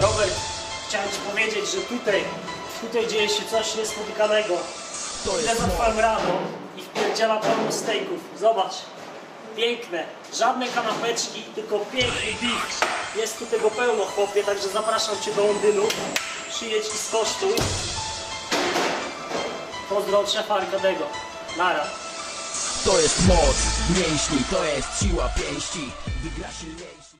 Robert, chciałem Ci powiedzieć, że tutaj, tutaj dzieje się coś niespotykanego. To Idę jest za rano i wpierdziela pełno stejków. Zobacz, piękne, żadne kanapeczki, tylko piękny beef. Jest tu tego pełno, chłopie, także zapraszam Cię do Londynu. Przyjedź i skosztuj. Pozdro od szefa Arkadego. Nara. To jest moc mięśni, to jest siła pięści Wygra silniejszy